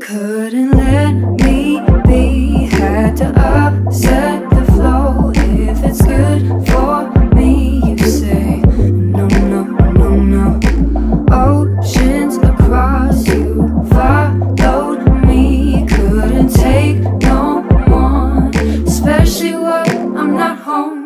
Couldn't let me be, had to. I'm